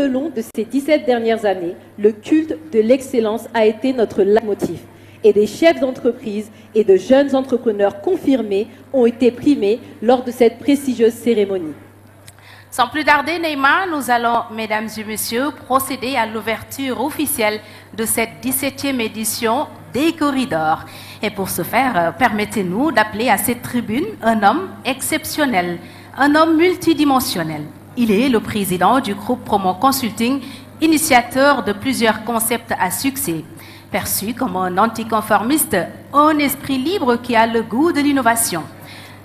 au long de ces 17 dernières années, le culte de l'excellence a été notre leitmotiv. Et des chefs d'entreprise et de jeunes entrepreneurs confirmés ont été primés lors de cette prestigieuse cérémonie. Sans plus tarder, Neymar, nous allons, mesdames et messieurs, procéder à l'ouverture officielle de cette 17e édition des corridors. Et pour ce faire, euh, permettez-nous d'appeler à cette tribune un homme exceptionnel, un homme multidimensionnel. Il est le président du groupe Promo Consulting, initiateur de plusieurs concepts à succès. Perçu comme un anticonformiste, un esprit libre qui a le goût de l'innovation.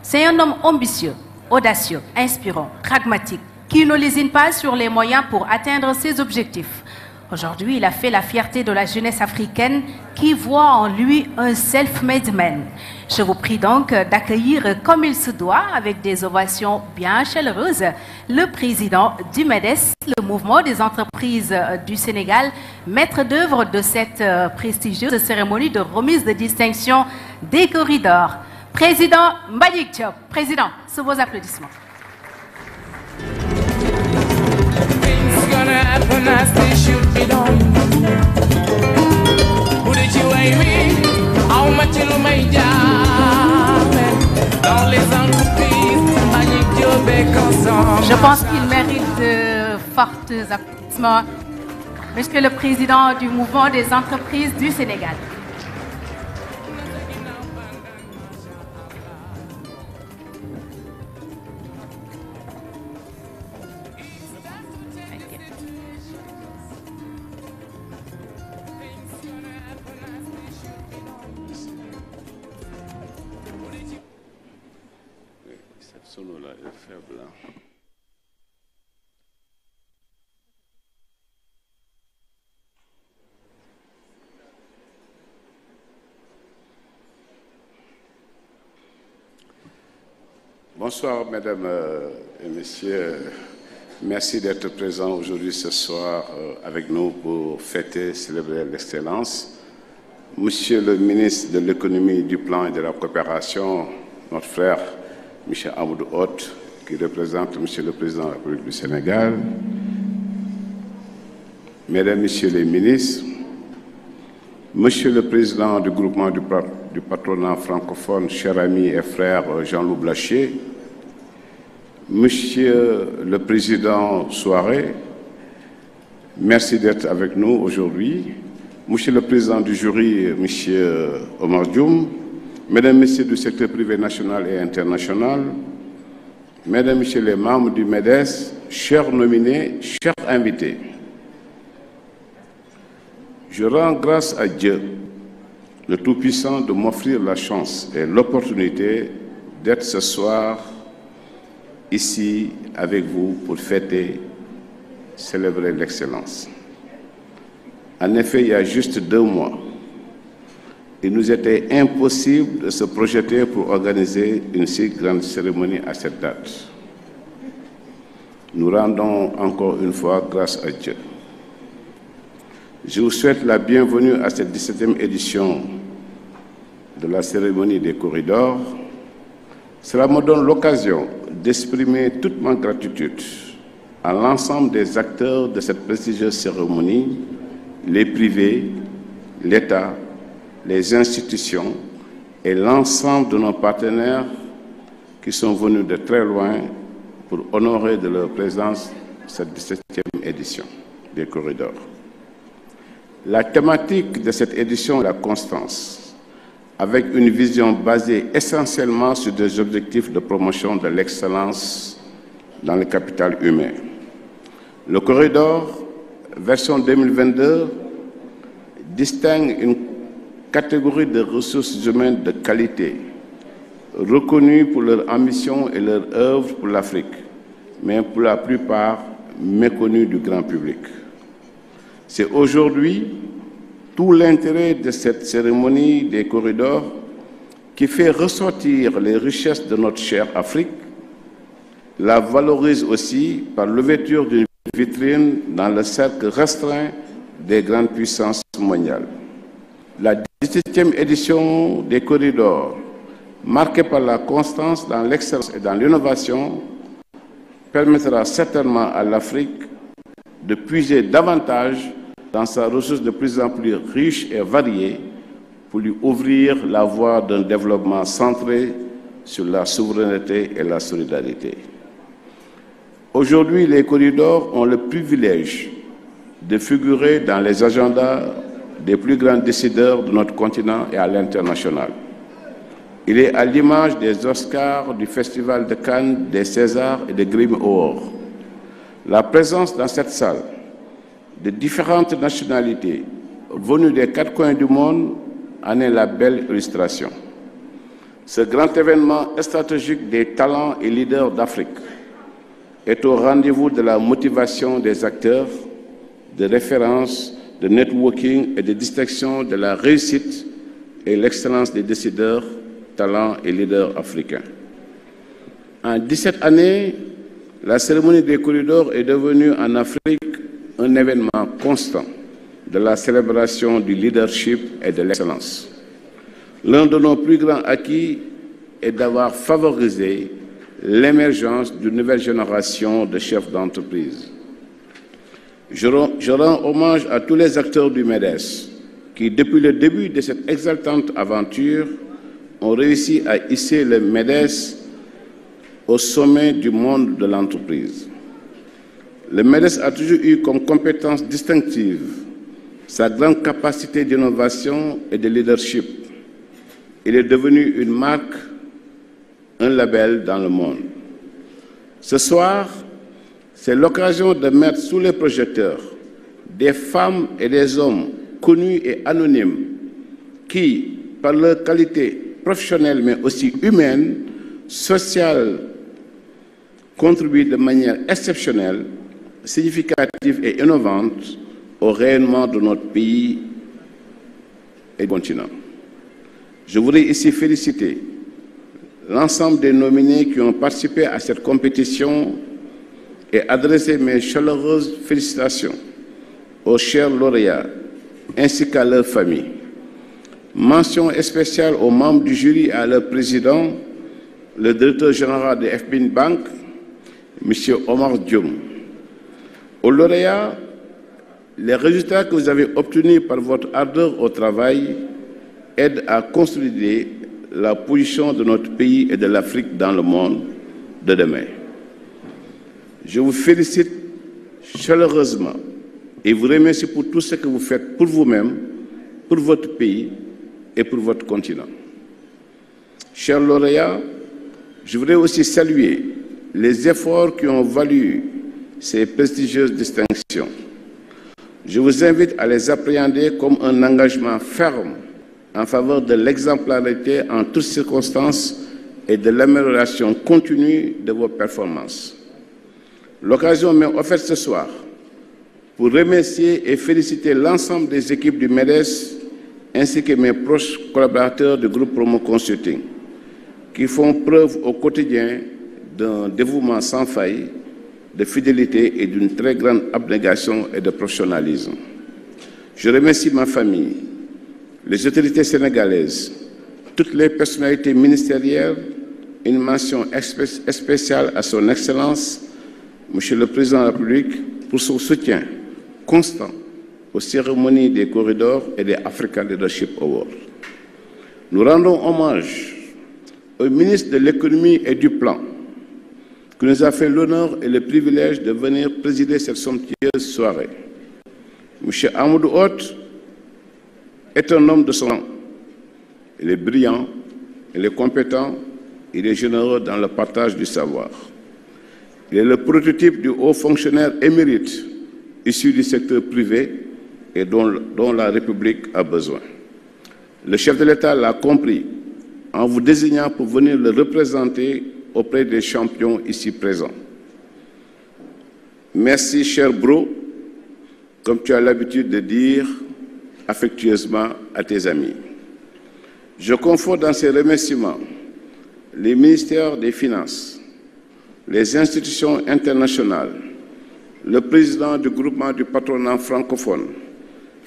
C'est un homme ambitieux, audacieux, inspirant, pragmatique, qui ne lésine pas sur les moyens pour atteindre ses objectifs. Aujourd'hui, il a fait la fierté de la jeunesse africaine qui voit en lui un self-made man. Je vous prie donc d'accueillir comme il se doit, avec des ovations bien chaleureuses, le président du MEDES, le mouvement des entreprises du Sénégal, maître d'œuvre de cette euh, prestigieuse cérémonie de remise de distinction des corridors. Président Mbagnik Diop, président, sous vos applaudissements. Je pense qu'il mérite de fortes applaudissements. Monsieur le Président du mouvement des entreprises du Sénégal. Bonsoir, mesdames euh, et messieurs. Merci d'être présents aujourd'hui ce soir euh, avec nous pour fêter, célébrer l'excellence. Monsieur le ministre de l'économie, du plan et de la coopération, notre frère Michel Amoudou Hott, qui représente Monsieur le Président de la République du Sénégal, Mesdames, Messieurs les ministres, Monsieur le Président du groupement du, pa- du patronat francophone, cher ami et frère Jean-Loup Blachier, Monsieur le Président Soirée, merci d'être avec nous aujourd'hui. Monsieur le Président du jury, Monsieur Omar Dioum, Mesdames, Messieurs du secteur privé national et international, Mesdames, Messieurs les membres du MEDES, chers nominés, chers invités, je rends grâce à Dieu, le Tout-Puissant, de m'offrir la chance et l'opportunité d'être ce soir ici avec vous pour fêter, célébrer l'excellence. En effet, il y a juste deux mois, il nous était impossible de se projeter pour organiser une si grande cérémonie à cette date. Nous rendons encore une fois grâce à Dieu. Je vous souhaite la bienvenue à cette 17e édition de la cérémonie des corridors. Cela me donne l'occasion d'exprimer toute ma gratitude à l'ensemble des acteurs de cette prestigieuse cérémonie, les privés, l'État, les institutions et l'ensemble de nos partenaires qui sont venus de très loin pour honorer de leur présence cette 17e édition des corridors. La thématique de cette édition est la constance, avec une vision basée essentiellement sur des objectifs de promotion de l'excellence dans le capital humain. Le corridor, version 2022, distingue une catégorie de ressources humaines de qualité, reconnues pour leur ambition et leur œuvre pour l'Afrique, mais pour la plupart méconnues du grand public. C'est aujourd'hui tout l'intérêt de cette cérémonie des corridors qui fait ressortir les richesses de notre chère Afrique, la valorise aussi par l'ouverture d'une vitrine dans le cercle restreint des grandes puissances mondiales. La 17e édition des corridors, marquée par la constance dans l'excellence et dans l'innovation, permettra certainement à l'Afrique de puiser davantage dans sa ressource de plus en plus riche et variée pour lui ouvrir la voie d'un développement centré sur la souveraineté et la solidarité. Aujourd'hui, les corridors ont le privilège de figurer dans les agendas des plus grands décideurs de notre continent et à l'international. Il est à l'image des Oscars, du Festival de Cannes, des Césars et des Grimm Awards. La présence dans cette salle de différentes nationalités venues des quatre coins du monde en est la belle illustration. Ce grand événement stratégique des talents et leaders d'Afrique est au rendez-vous de la motivation des acteurs, de référence, de networking et de distinction de la réussite et l'excellence des décideurs, talents et leaders africains. En 17 années, la cérémonie des corridors est devenue en Afrique un événement constant de la célébration du leadership et de l'excellence. L'un de nos plus grands acquis est d'avoir favorisé l'émergence d'une nouvelle génération de chefs d'entreprise. Je, rends hommage à tous les acteurs du MEDES qui, depuis le début de cette exaltante aventure, ont réussi à hisser le MEDES au sommet du monde de l'entreprise. Le MEDES a toujours eu comme compétence distinctive sa grande capacité d'innovation et de leadership. Il est devenu une marque, un label dans le monde. Ce soir, c'est l'occasion de mettre sous les projecteurs des femmes et des hommes connus et anonymes qui, par leur qualité professionnelle mais aussi humaine, sociale, contribuent de manière exceptionnelle, significative et innovante au rayonnement de notre pays et du continent. Je voudrais ici féliciter l'ensemble des nominés qui ont participé à cette compétition et adresser mes chaleureuses félicitations aux chers lauréats ainsi qu'à leurs familles. Mention spéciale aux membres du jury à leur président, le directeur général de FBIN Bank, M. Omar Dioum. Aux lauréats, les résultats que vous avez obtenus par votre ardeur au travail aident à consolider la position de notre pays et de l'Afrique dans le monde de demain. Je vous félicite chaleureusement et vous remercie pour tout ce que vous faites pour vous-même, pour votre pays et pour votre continent. Chers lauréats, je voudrais aussi saluer les efforts qui ont valu ces prestigieuses distinctions. Je vous invite à les appréhender comme un engagement ferme en faveur de l'exemplarité en toutes circonstances et de l'amélioration continue de vos performances. L'occasion m'est offerte ce soir pour remercier et féliciter l'ensemble des équipes du MEDES ainsi que mes proches collaborateurs du groupe Promo Consulting qui font preuve au quotidien d'un dévouement sans faille, de fidélité et d'une très grande abnégation et de professionnalisme. Je remercie ma famille, les autorités sénégalaises, toutes les personnalités ministérielles, une mention spéciale à son Excellence, Monsieur le Président de la République, pour son soutien constant aux cérémonies des corridors et des African Leadership Awards. Nous rendons hommage au ministre de l'économie et du plan, qui nous a fait l'honneur et le privilège de venir présider cette somptueuse soirée. M. Amadou Hott est un homme de son temps. Il est brillant, il est compétent, il est généreux dans le partage du savoir. Il est le prototype du haut fonctionnaire émérite issu du secteur privé et dont, la République a besoin. Le chef de l'État l'a compris en vous désignant pour venir le représenter auprès des champions ici présents. Merci, cher Bro, comme tu as l'habitude de dire affectueusement à tes amis. Je confonds dans ces remerciements les ministères des Finances, les institutions internationales, le président du groupement du patronat francophone,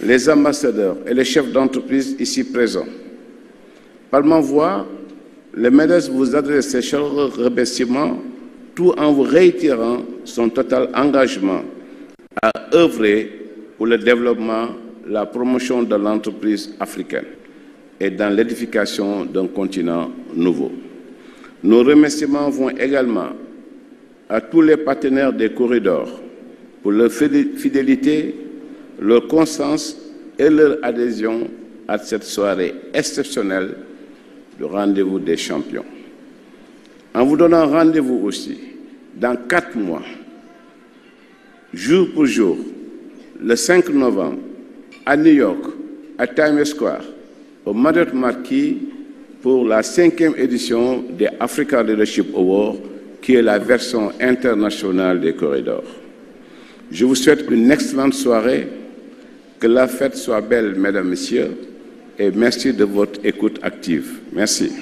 les ambassadeurs et les chefs d'entreprise ici présents. Par ma voix, le MEDES vous adresse ses chaleureux remerciements tout en vous réitérant son total engagement à œuvrer pour le développement, la promotion de l'entreprise africaine et dans l'édification d'un continent nouveau. Nos remerciements vont également à tous les partenaires des corridors pour leur fidélité, leur constance et leur adhésion à cette soirée exceptionnelle de rendez-vous des champions. En vous donnant rendez-vous aussi dans quatre mois, jour pour jour, le 5 novembre, à New York, à Times Square, au Marriott Marquis, pour la cinquième édition des Africa Leadership Awards, qui est la version internationale des corridors. Je vous souhaite une excellente soirée, que la fête soit belle, mesdames, messieurs, et merci de votre écoute active. Merci.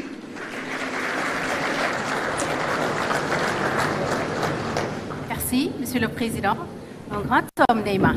Merci, Monsieur le Président. Un grand homme, Neymar.